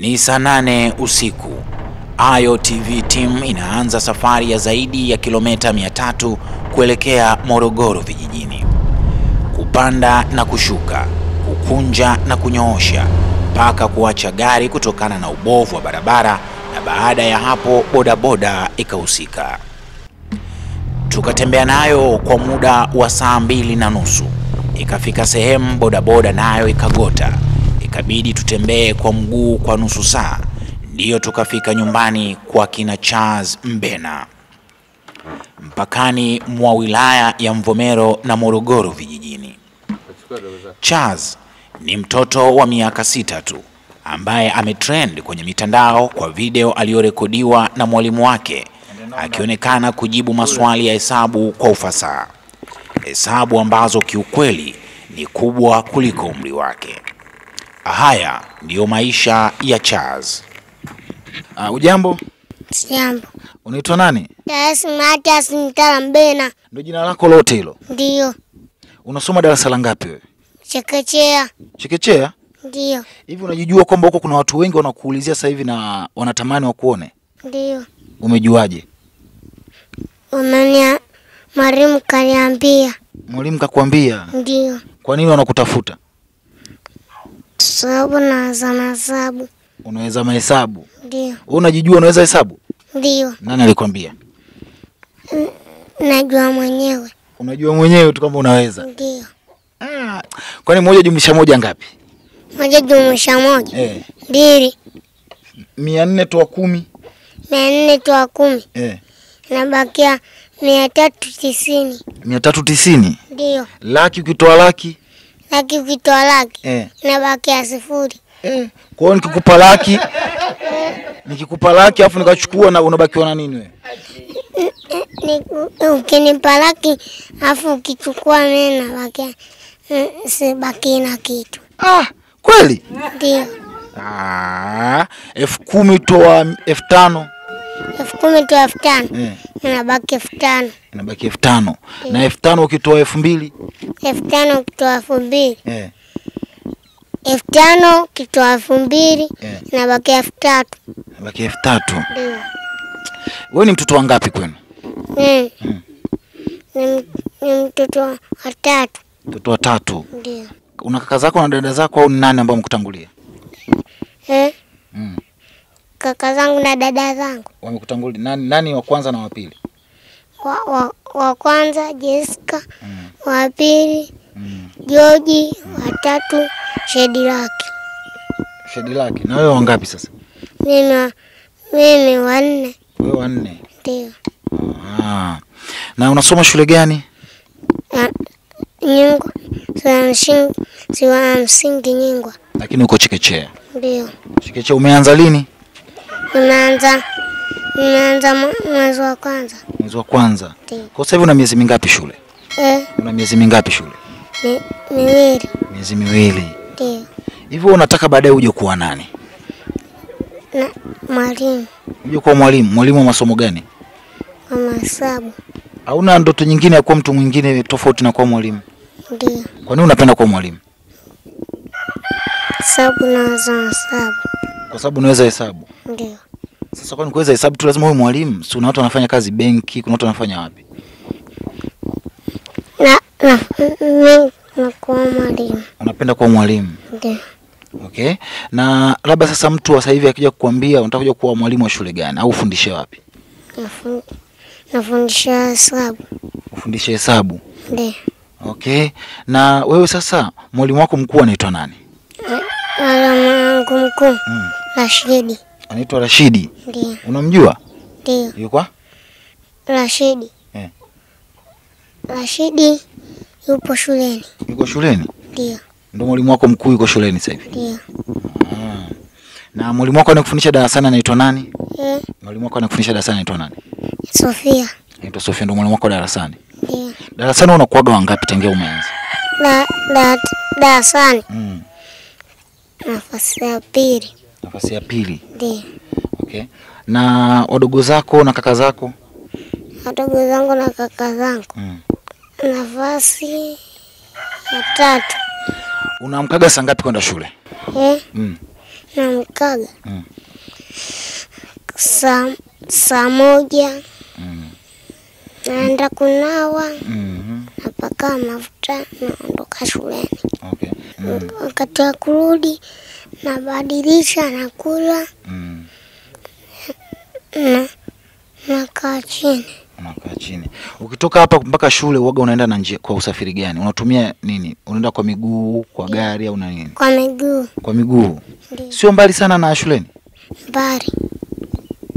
Ni saa nane usiku. Ayo TV team inaanza safari ya zaidi ya kilomita 300 kuelekea Morogoro vijijini, kupanda na kushuka, kukunja na kunyoosha mpaka kuacha gari kutokana na ubovu wa barabara, na baada ya hapo bodaboda ikahusika. Tukatembea nayo kwa muda wa saa mbili na nusu. Ikafika sehemu bodaboda nayo ikagota, ikabidi tutembee kwa mguu kwa nusu saa, ndiyo tukafika nyumbani kwa kina Charles Mbena, mpakani mwa wilaya ya Mvomero na Morogoro vijijini. Charles ni mtoto wa miaka sita tu ambaye ametrend kwenye mitandao kwa video aliyorekodiwa na mwalimu wake akionekana kujibu maswali ya hesabu kwa ufasaha, hesabu ambazo kiukweli ni kubwa kuliko umri wake. Haya ndiyo maisha ya Charles. Uh, ujambo, Sijambo. unaitwa nani? Yes, Matias Mtalambena. Ndio jina lako lote hilo? Ndio. Unasoma darasa la ngapi wewe? Chekechea. Chekechea? Ndio. Hivi unajijua kwamba huko kuna watu wengi wanakuulizia sasa hivi na wanatamani wakuone? Ndio. Umejuaje? Unania mwalimu kaniambia. Mwalimu kakwambia? Ndio. Kwa nini wanakutafuta? Sababu naweza mahesabu. Unaweza mahesabu? Ndio. Unajijua unaweza hesabu? Ndio. Nani alikwambia? Najua mwenyewe. Unajua mwenyewe tu kwamba unaweza. Ndio. Ah, kwani moja jumlisha moja ngapi? Moja jumlisha moja. Eh, Mbili. mia nne toa kumi. Mia nne toa kumi. Eh, Nabakia mia tatu tisini. mia tatu tisini. Ndio. Laki ukitoa laki. Laki ukitoa laki. Eh. Nabakia sifuri. Eh, kwa hiyo nikikupa laki nikikupa laki afu nikachukua na unabakiwa na nini wewe? Ni- ukinipa laki afu ukichukua mimi nabakia sibaki na kitu. Ah, kweli? Ndio Ah, elfu kumi toa elfu tano elfu kumi toa elfu tano eh, inabaki elfu tano inabaki elfu tano na elfu tano ukitoa elfu mbili elfu tano ukitoa elfu mbili eh, elfu tano ukitoa elfu mbili Eh. inabaki elfu tatu inabaki elfu tatu. Ndio Wewe ni mtoto wa ngapi kwenu? Mm. Ni ni mtoto wa tatu. Mtoto wa tatu. Ndio Una kaka zako na dada zako au ni nani ambao mkutangulia? eh? Mm. Kaka zangu na dada zangu Wamekutangulia nani, nani wa kwanza na wa pili? wa, wa, wa kwanza Jessica, Mm. wa pili Mm. Joji, wa tatu Shedilaki. Shedilaki. Na wewe wangapi sasa? Mimi mimi wanne Wewe wanne. ndio. Ah. Na unasoma shule gani? Nyingwa siwa msingi Nyingwa Lakini uko chekechea. ndio. Chekechea umeanza lini? Nimeanza unaanza mwezi wa kwanza Mwezi wa kwanza. Kwa sasa hivi una miezi mingapi shule? Eh, Una miezi mingapi shule? mi, miwili Miezi miwili. ndio. Hivyo unataka baadaye uje kuwa nani? Na mwalimu Uje kuwa mwalimu. Mwalimu wa masomo gani? wa mahesabu Hauna ndoto nyingine ya kuwa mtu mwingine tofauti na kuwa mwalimu? ndio. Kwa nini unapenda kuwa mwalimu? Sababu naweza mahesabu Kwa sababu unaweza hesabu. ndio. Sasa kwani kuweza hesabu tu lazima uwe mwalimu? Si una watu wanafanya kazi benki, kuna watu wanafanya wapi? Na na na kuwa mwalimu Unapenda kuwa mwalimu. ndio. Okay. Na labda sasa mtu wa sasa hivi akija kukuambia unataka kuja kuwa mwalimu wa shule gani au ufundishe wapi? Nafu- Nafundisha hesabu Ufundishe hesabu. ndio. Okay. Na wewe sasa mwalimu wako mkuu anaitwa nani? Mwalimu wangu mkuu Mm. Rashidi Anaitwa Rashidi. ndio Unamjua? ndio. Yuko? Rashidi Eh. Rashidi yupo shuleni Yuko shuleni? ndio Ndio mwalimu wako mkuu yuko shuleni sasa hivi. ndio. Ah. Na mwalimu wako anakufundisha darasani anaitwa nani? Eh, Mwalimu wako anakufundisha darasani anaitwa nani? Sofia Anaitwa Sofia ndio mwalimu wako darasani. ndio. Darasani unakuwaga wangapi tangia umeanza? Da, da, darasani Mm. nafasi ya pili Nafasi ya pili. ndio. Okay. Na wadogo zako na kaka zako? Wadogo zangu na kaka zangu Mm. nafasi ya tatu Unaamkaga saa ngapi kwenda shule? eh, Mm. namkaga Mm. saa saa moja naenda kunawa hmm. napaka mafuta naondoka shuleni. Okay. Mm. Wakati wa kurudi nabadilisha, nakula Mm. na nakaa chini. Unakaa chini. Ukitoka hapa mpaka shule uoga unaenda na njia kwa usafiri gani? Unatumia nini? Unaenda kwa miguu, kwa gari au na nini? Kwa miguu Kwa miguu. Sio mbali sana na shuleni. mbali,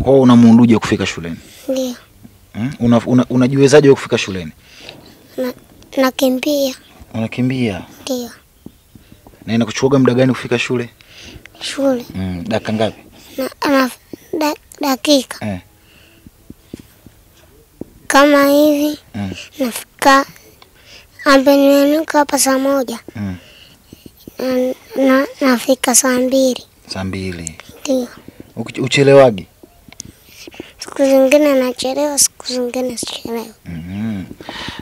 Kwa hiyo unamuunduje kufika shuleni? ndio Hmm? Una, una, unajiwezaje kufika shuleni? na nakimbia, Unakimbia. ndio Na inakuchukua muda gani kufika shule? Shule Mm, dakika ngapi? na, na da, dakika Eh. kama hivi Mm. nafika ambe nimenuka hapa saa moja Mm. na, na, nafika saa mbili Saa mbili. ndio. Uchelewagi? Siku zingine nachelewa, siku zingine sichelewa. Mhm.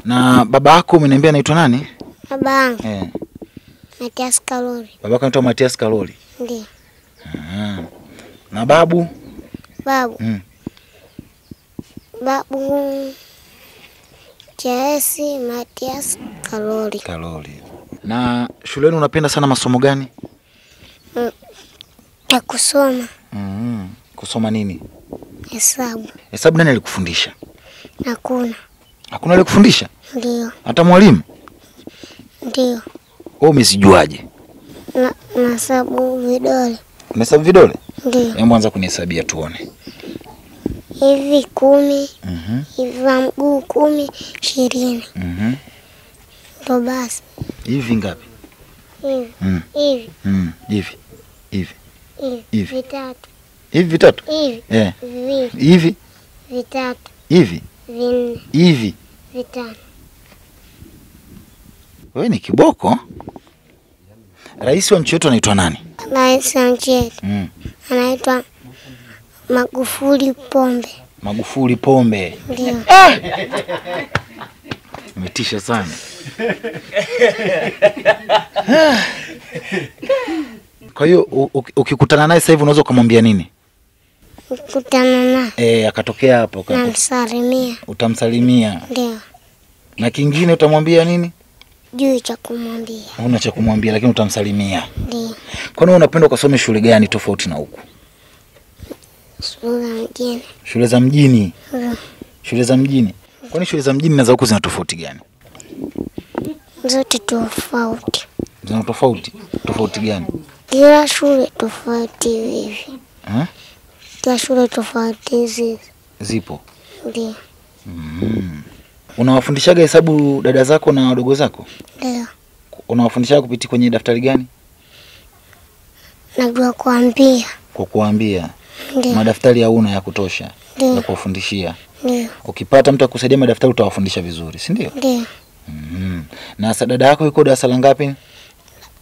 Na baba yako umeniambia anaitwa nani? Baba yangu Eh. Matias Kalori Baba yako anaitwa Matias Kaloli. Mhm. Na babu? babu Mm. babu Chaesi Matias Kalori Kaloli. Na shuleni unapenda sana masomo gani? ya kusoma Mm -hmm. Kusoma nini? hesabu Hesabu nani alikufundisha? hakuna, Hakuna alikufundisha? ndio Hata mwalimu? ndio Wewe umezijuaje? Na nahesabu vidole Umehesabu vidole? ndio Hebu anza kunihesabia tuone. hivi kumi Mhm. hivi wa mguu kumi ishirini Mhm. ndo basi Hivi ngapi? hivi Mm. hivi Mm. Hivi. Hivi. hivi Hivi. vitatu Hivi vitatu? hivi Eh. viwili Hivi. vitatu Hivi. vinne Hivi. vitano Wewe ni kiboko. Rais wa nchi yetu anaitwa nani? rais wa nchi yetu Mm. anaitwa Magufuli Pombe Magufuli Pombe. ndio Umetisha sana. Kwa hiyo ukikutana naye sasa hivi unaweza ukamwambia nini? kukutana naye Eh, akatokea hapo namsalimia utamsalimia. ndio Na kingine utamwambia nini? Juu cha kumwambia Huna cha kumwambia lakini utamsalimia. ndio Kwani unapenda ukasome shule gani tofauti na huku? sura mjini Shule za mjini. Hmm. Shule za mjini. Kwani shule za mjini na za huku zina tofauti gani? zote tofauti Zina tofauti. Tofauti gani? kila shule tofauti hivi Eh? kila shule tofauti hizi Zipo. ndio Mm. Unawafundishaga hesabu dada zako na wadogo zako? ndio Unawafundishaga kupitia kwenye daftari gani? najua kuambia Kwa kuambia. ndio Madaftari hauna ya kutosha ya kuwafundishia. ndio Ukipata mtu akusaidia madaftari utawafundisha vizuri, si ndio? ndio Mm. Na sasa dada yako yuko darasa la ngapi?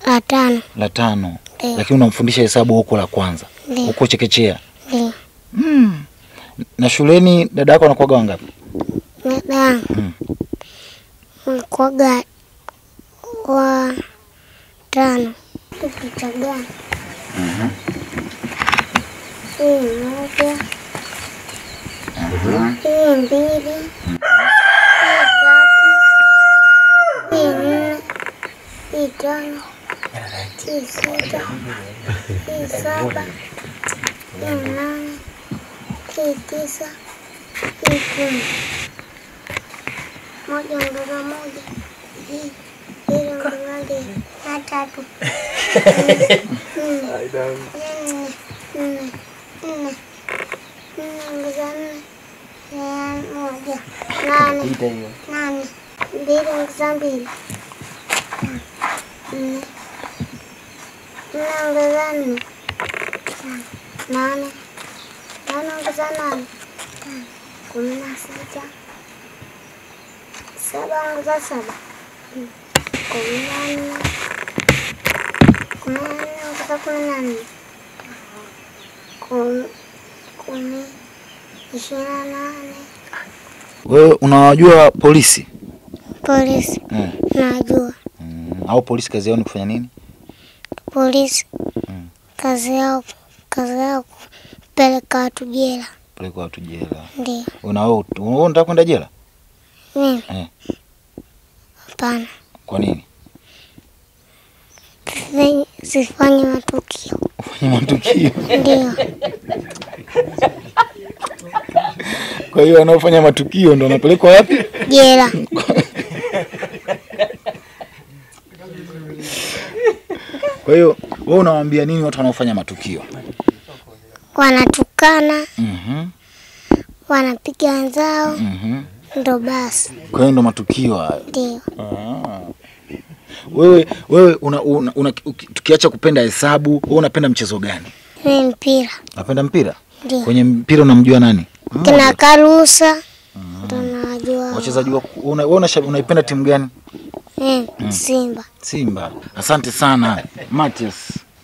la tano La tano. Lakini unamfundisha hesabu huko la kwanza. Huko chekechea. ndio Mm. Na shuleni dada yako anakuwaga wangapi? Dada yangu Mm. mkoga wa tano ukichagana hii moja hii mbili hii tatu hii nne hii tano hii sita hii saba hii nane hii tisa hii kumi moja ongeza moja hii mbili ongeza mbili na tatu nne nne nne nne nne ongeza nne eh, moja nane nane mbili ongeza mbili nne nne ongeza nne tano. nane nane ongeza nane tano. kumi na sita saba za saba Mm. kumi na nne kumi na nne ongeza kumi na nne kumi ishirini na nane Wewe unawajua polisi? polisi Mm. najua Mm. Au polisi kazi yao ni kufanya nini? polisi kazi yao kazi yao kupeleka watu jela. Kupeleka watu jela. Ndio Una wewe wewe unataka kwenda jela? Mimi Eh. hapana, Kwa nini? Sifanye matukio. Ufanye matukio. Ndio Kwa hiyo wanaofanya matukio ndo wanapelekwa wapi? jela. Kwa hiyo wewe unawaambia nini watu wanaofanya matukio? Wanatukana, Mhm. wanapiga wenzao, Mhm. Ndo basi. Kwa hiyo ndo matukio hayo. Ndio Wewe wewe una, una, una, tukiacha kupenda hesabu, wewe unapenda mchezo gani? mimi mpira. Unapenda mpira? Ndio Kwenye mpira unamjua nani? kina Karusa ndo nawajua. Wachezaji wa una, wewe unaipenda timu gani? Eh, Simba. Simba. Asante sana Matias.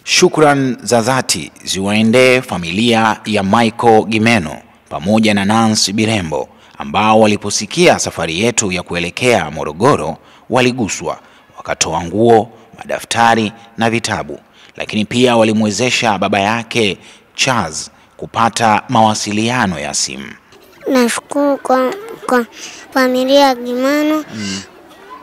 Shukran za dhati ziwaendee familia ya Michael Gimeno pamoja na Nancy Birembo ambao waliposikia safari yetu ya kuelekea Morogoro waliguswa, wakatoa nguo, madaftari na vitabu, lakini pia walimwezesha baba yake Charles kupata mawasiliano ya simu. Nashukuru kwa, kwa familia ya Gimano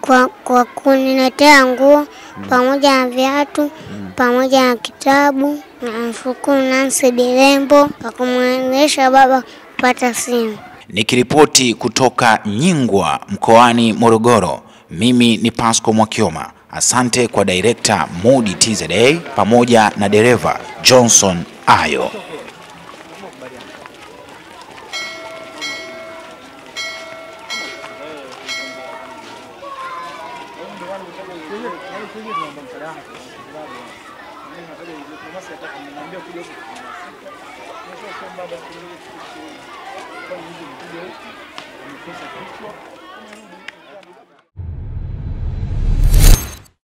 kwa, kwa kuniletea nguo pamoja na viatu pamoja na kitabu. Namshukuru Nancy Birembo kwa kumwezesha baba kupata simu. Nikiripoti kutoka Nyingwa mkoani Morogoro, mimi ni Pasco Mwakioma. Asante kwa director Modi TZA pamoja na dereva Johnson Ayo. pas obligé de bouger, on fait sa.